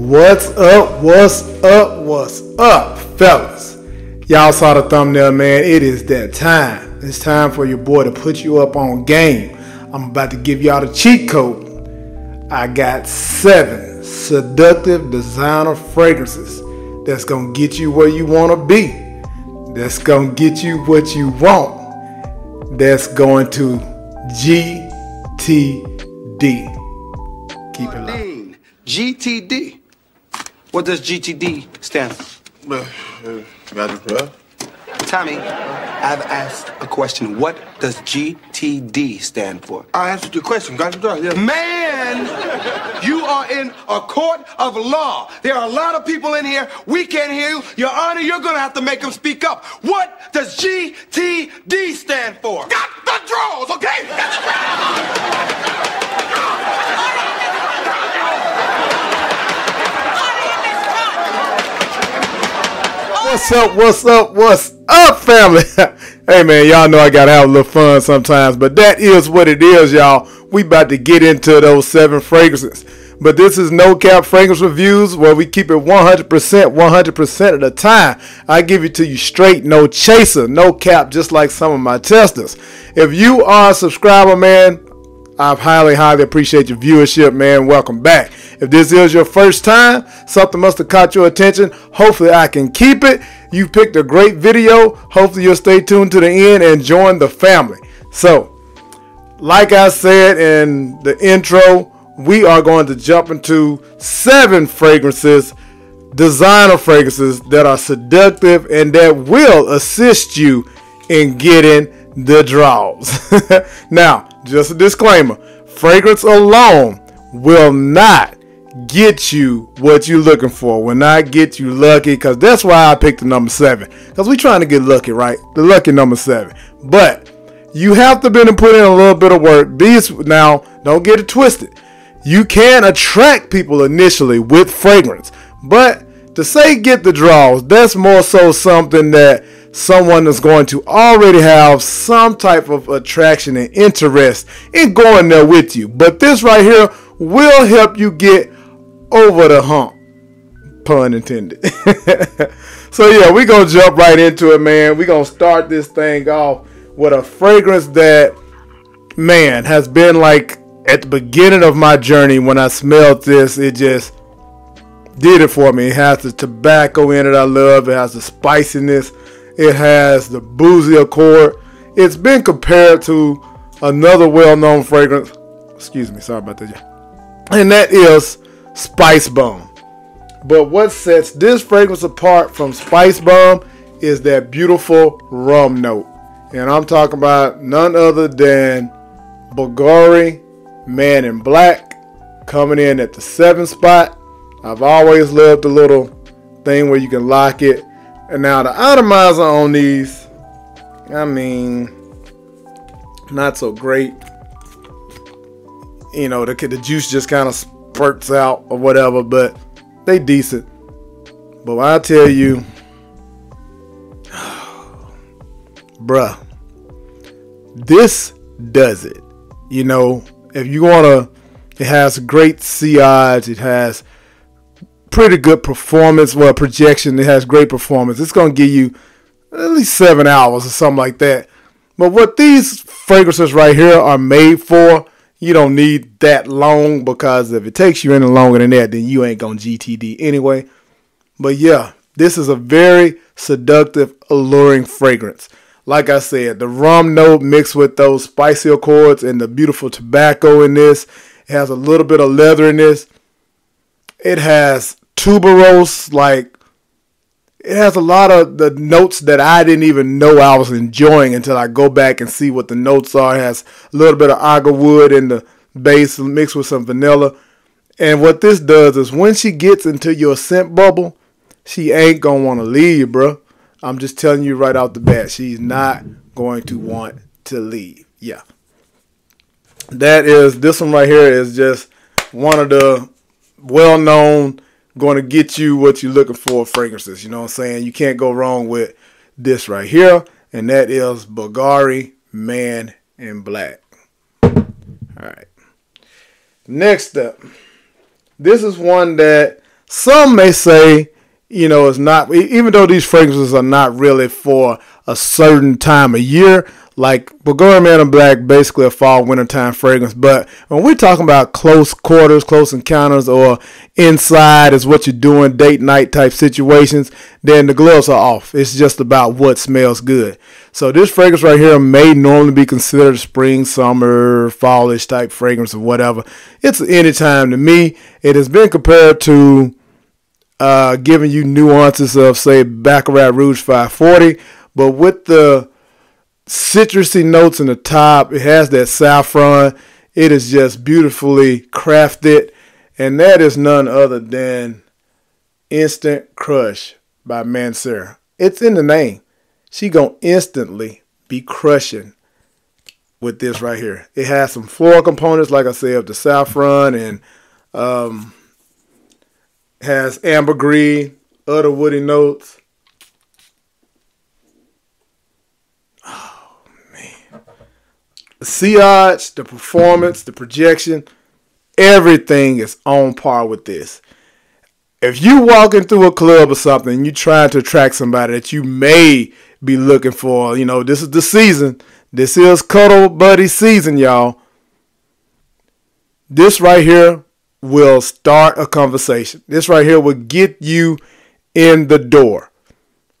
What's up? What's up? What's up, fellas? Y'all saw the thumbnail, man. It is that time. It's time for your boy to put you up on game. I'm about to give y'all the cheat code. I got seven seductive designer fragrances that's gonna get you where you wanna be. That's gonna get you what you want. That's going to GTD. Keep it low. GTD. What does GTD stand for? Uh, Tommy, I've asked a question. What does GTD stand for? I answered your question. Got it. Yeah. Man, you are in a court of law. There are a lot of people in here. We can't hear you. Your Honor, you're going to have to make them speak up. What does GTD stand for? Got the draws, okay? Got the draws. What's up? What's up? What's up, family? hey, man, y'all know I gotta have a little fun sometimes, but that is what it is, y'all. We about to get into those seven fragrances. But this is no cap fragrance reviews where we keep it 100%, 100% of the time. I give it to you straight, no chaser, no cap, just like some of my testers. If you are a subscriber, man, I highly, highly appreciate your viewership, man. Welcome back. If this is your first time, something must have caught your attention. Hopefully, I can keep it. You picked a great video. Hopefully, you'll stay tuned to the end and join the family. So, like I said in the intro, we are going to jump into seven fragrances, designer fragrances that are seductive and that will assist you in getting the draws. now, just a disclaimer fragrance alone will not get you what you're looking for, will not get you lucky, because that's why I picked the number seven. Because we're trying to get lucky, right? The lucky number seven. But you have to be to put in a little bit of work. These now, don't get it twisted. You can attract people initially with fragrance, but to say get the draws, that's more so something that someone is going to already have some type of attraction and interest in going there with you. But this right here will help you get over the hump. Pun intended. so yeah, we gonna jump right into it, man. we gonna start this thing off with a fragrance that man has been like at the beginning of my journey when I smelled this, it just did it for me. It has the tobacco in it I love. It has the spiciness. It has the boozy accord. It's been compared to another well-known fragrance. Excuse me, sorry about that. And that is Spice Bomb. But what sets this fragrance apart from Spice Bomb is that beautiful rum note. And I'm talking about none other than Bulgari Man in Black coming in at the seventh spot. I've always loved the little thing where you can lock it. And now the atomizer on these, I mean, not so great. You know, the, the juice just kind of spurts out or whatever, but they decent. But I tell you, bruh, this does it. You know, if you want to, it has great CIs, it has pretty good performance, well, projection, it has great performance. It's going to give you at least seven hours or something like that. But what these fragrances right here are made for, you don't need that long because if it takes you any longer than that, then you ain't going to GTD anyway. But yeah, this is a very seductive, alluring fragrance. Like I said, the rum note mixed with those spicy accords and the beautiful tobacco in this. It has a little bit of leather in this. It has tuberose, like it has a lot of the notes that I didn't even know I was enjoying until I go back and see what the notes are. It has a little bit of agar wood in the base mixed with some vanilla. And what this does is when she gets into your scent bubble, she ain't gonna want to leave, bro. I'm just telling you right off the bat, she's not going to want to leave. Yeah. That is this one right here is just one of the well-known going to get you what you're looking for fragrances. You know what I'm saying? You can't go wrong with this right here, and that is Bulgari Man in Black. All right. Next up, this is one that Some may say, you know, it's not, even though these fragrances are not really for a certain time of year, like Bulgarian Man in Black, basically a fall wintertime fragrance. But when we're talking about close quarters, close encounters, or inside is what you're doing, date night type situations, then the gloves are off. It's just about what smells good. So this fragrance right here may normally be considered spring, summer, fallish type fragrance or whatever. It's anytime to me. It has been compared to uh, giving you nuances of say Baccarat Rouge 540, but with the citrusy notes in the top, it has that saffron. It is just beautifully crafted, and that is none other than Instant Crush by Mancera. It's in the name. She gonna instantly be crushing with this right here. It has some floral components, like I said, of the saffron and um, has ambergris, other woody notes. Oh man, the sillage, the performance, the projection, everything is on par with this. If you walking through a club or something, you trying to attract somebody that you may be looking for, you know, this is the season. This is cuddle buddy season, y'all. This right here will start a conversation. This right here will get you in the door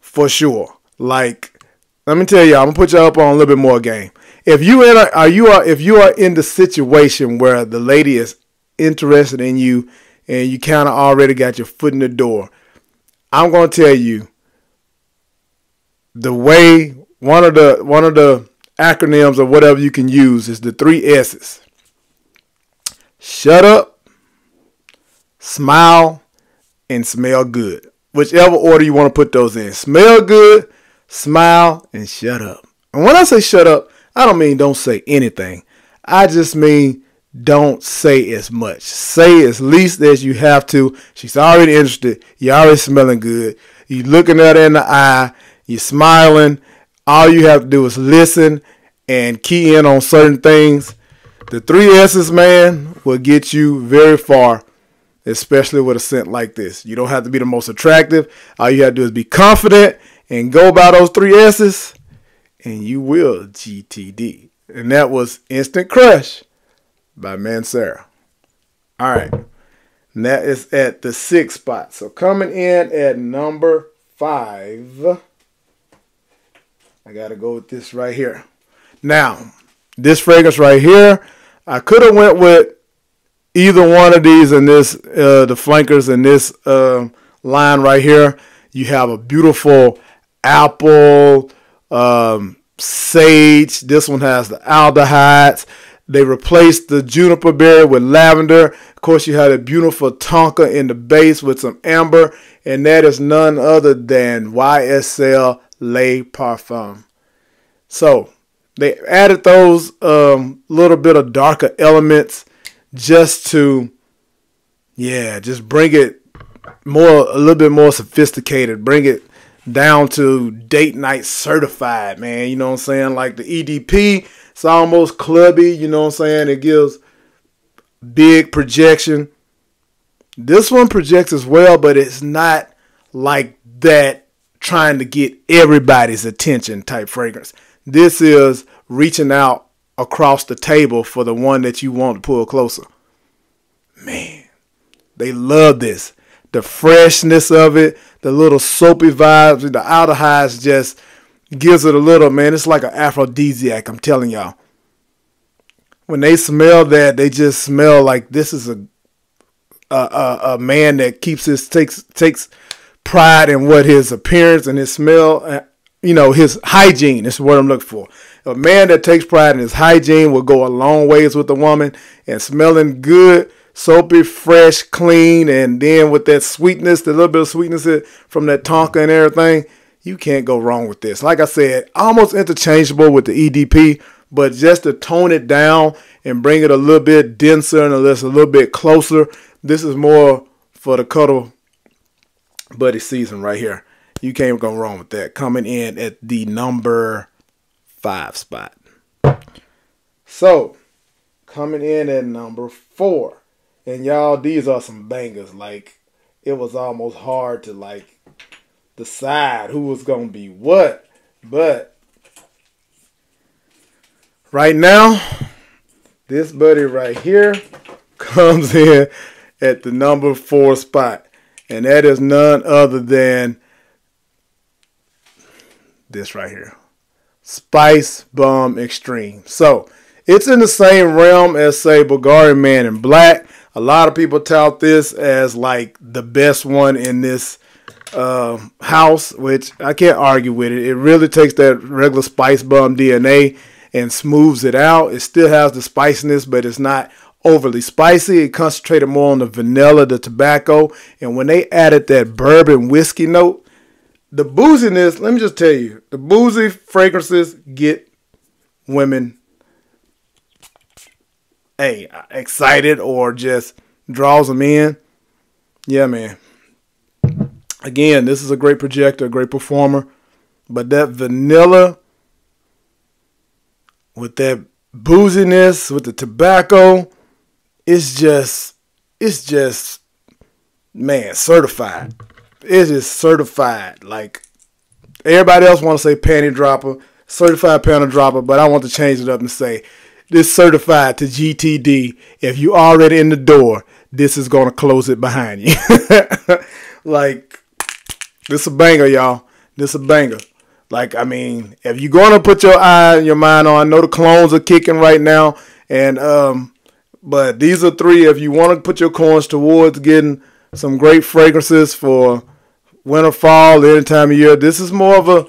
for sure. Like, let me tell you, I'm gonna put you up on a little bit more game. If you are you are if you are in the situation where the lady is interested in you and you kind of already got your foot in the door, I'm gonna tell you the way one of the one of the acronyms or whatever you can use is the three S's. Shut up, smile, and smell good. Whichever order you want to put those in. Smell good, smile, and shut up. And when I say shut up, I don't mean don't say anything. I just mean don't say as much. Say as least as you have to. She's already interested. You're already smelling good. You're looking at her in the eye. You're smiling. All you have to do is listen and key in on certain things. The three S's, man, will get you very far especially with a scent like this. You don't have to be the most attractive. All you have to do is be confident and go by those three S's, and you will GTD. And that was Instant Crush by Mancera. All right. And that is at the sixth spot. So coming in at number five, I got to go with this right here. Now, this fragrance right here, I could have went with either one of these in this uh, the flankers in this uh, line right here you have a beautiful apple um, sage this one has the aldehydes. They replaced the juniper berry with lavender. Of course you had a beautiful tonka in the base with some amber and that is none other than ysl le parfum. So they added those um, little bit of darker elements just to yeah, just bring it more a little bit more sophisticated, bring it down to date night certified, man. You know what I'm saying? Like the EDP, it's almost clubby, you know what I'm saying? It gives big projection. This one projects as well, but it's not like that trying to get everybody's attention type fragrance. This is reaching out across the table for the one that you want to pull closer. Man, they love this. The freshness of it, the little soapy vibes, the aldehydes just gives it a little, man. It's like an aphrodisiac, I'm telling y'all. When they smell that, they just smell like this is a a, a, a man that keeps his takes takes pride in what his appearance and his smell, uh, you know, his hygiene is what I'm looking for. A man that takes pride in his hygiene will go a long ways with a woman and smelling good, soapy, fresh, clean, and then with that sweetness, the little bit of sweetness from that Tonka and everything, you can't go wrong with this. Like I said, almost interchangeable with the EDP, but just to tone it down and bring it a little bit denser and a little bit closer, this is more for the cuddle buddy season right here. You can't go wrong with that. Coming in at the number five spot. So, coming in at number four. And y'all, these are some bangers. Like, it was almost hard to like decide who was gonna be what. But right now, this buddy right here comes in at the number four spot. And that is none other than this right here. Spice Bomb Extreme. So it's in the same realm as say Bulgarian Man in Black. A lot of people tout this as like the best one in this uh, house, which I can't argue with it. It really takes that regular Spice Bomb DNA and smooths it out. It still has the spiciness, but it's not overly spicy. It concentrated more on the vanilla, the tobacco, and when they added that bourbon whiskey note, the booziness. Let me just tell you, the boozy fragrances get women, hey, excited or just draws them in. Yeah, man. Again, this is a great projector, a great performer, but that vanilla with that booziness, with the tobacco it's just it's just man certified. It is certified. Like everybody else want to say panty dropper, certified panty dropper, but I want to change it up and say this certified to GTD. If you already in the door, this is gonna close it behind you. like this a banger, y'all. This a banger. Like I mean, if you're gonna put your eye and your mind on, I know the clones are kicking right now, and um, but these are three. If you want to put your coins towards getting some great fragrances for winter, fall, any time of year, this is more of a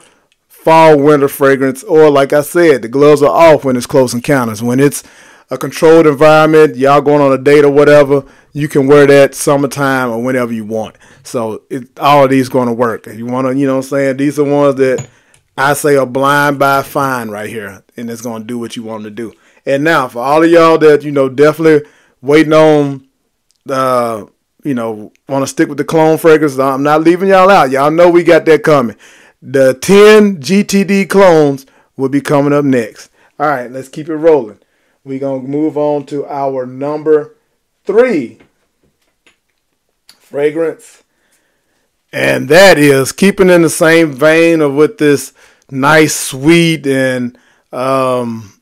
fall, winter fragrance. Or like I said, the gloves are off when it's close encounters. When it's a controlled environment, y'all going on a date or whatever, you can wear that summertime or whenever you want. So it, all of these going to work. You want to, you know what I'm saying? These are ones that I say are blind buy fine right here. And it's going to do what you want them to do. And now for all of y'all that you know definitely waiting on, uh, you know, want to stick with the clone fragrance, I'm not leaving y'all out. Y'all know we got that coming. The 10 GTD clones will be coming up next. All right, let's keep it rolling. We're gonna move on to our number three fragrance, and that is keeping in the same vein of with this nice, sweet, and um,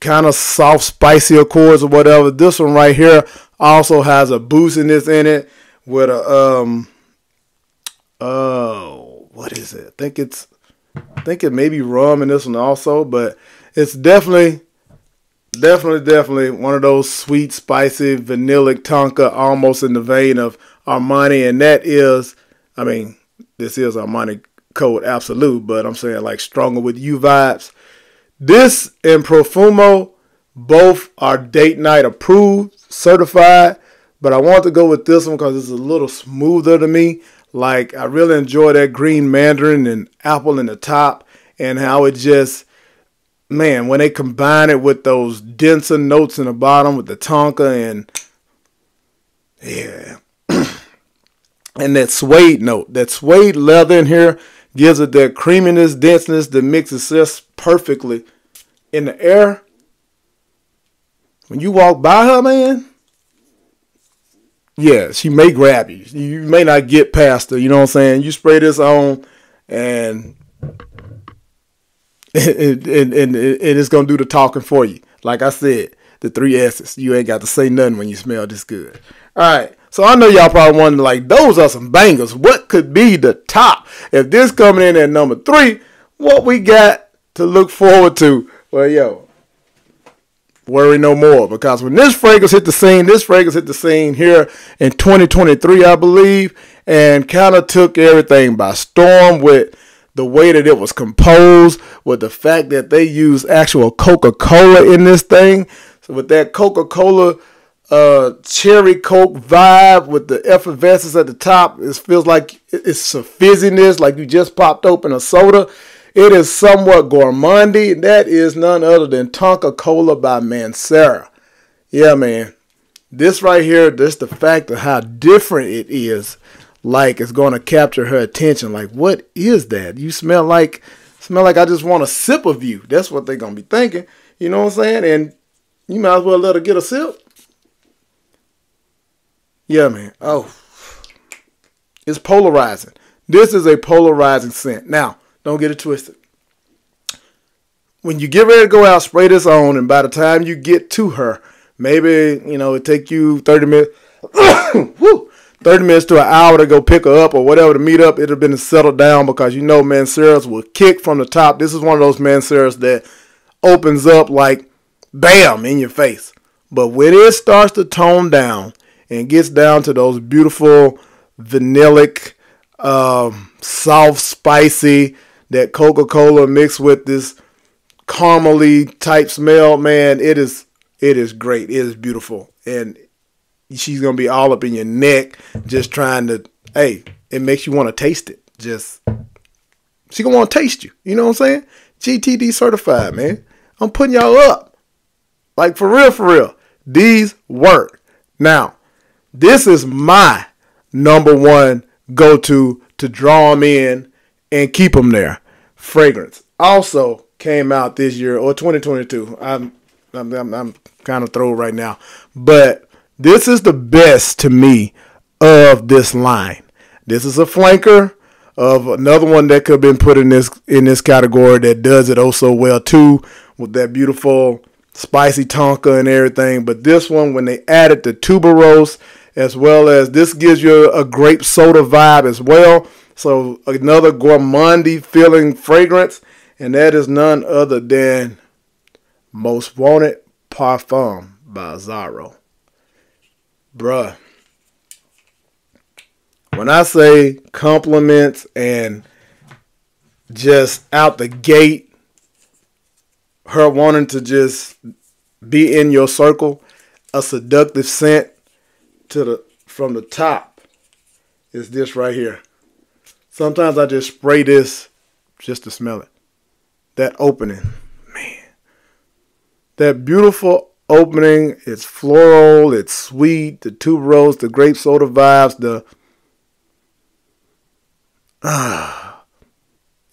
kind of soft, spicy accords or whatever. This one right here also has a booziness in this in it with a um oh what is it? I think it's think it may be rum in this one also, but it's definitely definitely definitely one of those sweet, spicy, vanillic tonka almost in the vein of Armani, and that is I mean, this is Armani Code Absolute, but I'm saying like stronger with you vibes. This and Profumo both are date night approved, certified, but I want to go with this one because it's a little smoother to me. Like I really enjoy that green mandarin and apple in the top and how it just man, when they combine it with those denser notes in the bottom with the tonka and yeah. and that suede note, that suede leather in here gives it that creaminess, denseness that mixes just perfectly in the air. When you walk by her, man, yeah, she may grab you. You may not get past her. You know what I'm saying? You spray this on, and and, and, and, it's gonna do the talking for you. Like I said, the three S's. You ain't got to say nothing when you smell this good. All right. So I know y'all probably wondering, like, those are some bangers. What could be the top? If this coming in at number three, what we got to look forward to? Well, yo, worry no more because when this fragrance hit the scene, this fragrance hit the scene here in 2023, I believe, and kind of took everything by storm with the way that it was composed, with the fact that they use actual Coca Cola in this thing. So with that Coca Cola uh, cherry coke vibe with the effervescence at the top. It feels like it's a fizziness, like you just popped open a soda. It is somewhat gourmandy. That is none other than Tonka Cola by Mancera. Yeah, man. This right here, just the fact of how different it is, like it's going to capture her attention. Like, what is that? You smell like, smell like I just want a sip of you. That's what they're going to be thinking. You know what I'm saying? And you might as well let her get a sip. Yeah, man. Oh, It's polarizing. This is a polarizing scent. Now, don't get it twisted. When you get ready to go out, spray this on, and by the time you get to her, maybe you know it take you 30 minutes. 30 minutes to an hour to go pick her up or whatever to meet up, it'd have been settled down because you know Manceras will kick from the top. This is one of those Manceras that opens up like bam in your face. But when it starts to tone down and gets down to those beautiful vanillic, um, soft, spicy, that Coca-Cola mixed with this caramely type smell, man, it is it is great. It is beautiful. And she's gonna be all up in your neck, just trying to. Hey, it makes you want to taste it. Just she gonna want to taste you. You know what I'm saying? GTD certified, man. I'm putting y'all up, like for real, for real. These work. Now, this is my number one go to to draw them in and keep them there. Fragrance also came out this year or 2022. I'm I'm, I'm, kind of thrown right now, but this is the best to me of this line. This is a flanker of another one that could have been put in this in this category that does it oh so well too with that beautiful spicy tonka and everything. But this one, when they added the tuberose as well as this gives you a grape soda vibe as well. So another gourmandy feeling fragrance, and that is none other than Most Wanted Parfum by Azzaro bruh. When I say compliments and just out the gate, her wanting to just be in your circle, a seductive scent to the from the top is this right here. Sometimes I just spray this just to smell it. That opening, man. That beautiful opening. It's floral, it's sweet, the tuberose, the grape soda vibes, the ah,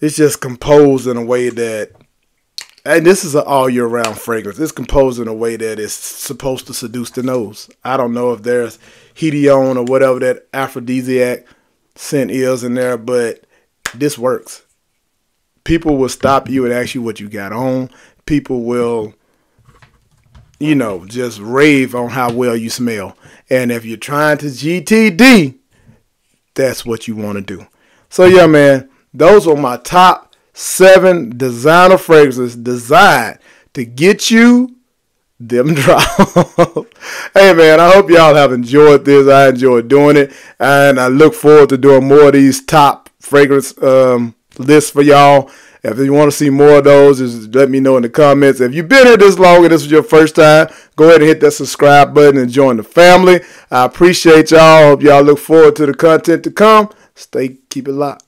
it's just composed in a way that and this is an all year round fragrance. It's composed in a way that is supposed to seduce the nose. I don't know if there's Hedione or whatever that aphrodisiac scent is in there, but this works. People will stop you and ask you what you got on. People will you know, just rave on how well you smell. And if you're trying to GTD, that's what you want to do. So yeah, man, those are my top seven designer fragrances designed to get you them drop. hey man, I hope y'all have enjoyed this. I enjoyed doing it, and I look forward to doing more of these top fragrance um, lists for y'all. If you want to see more of those, just let me know in the comments. If you've been here this long and this was your first time, go ahead and hit that subscribe button and join the family. I appreciate y'all. Hope y'all look forward to the content to come. Stay, keep it locked.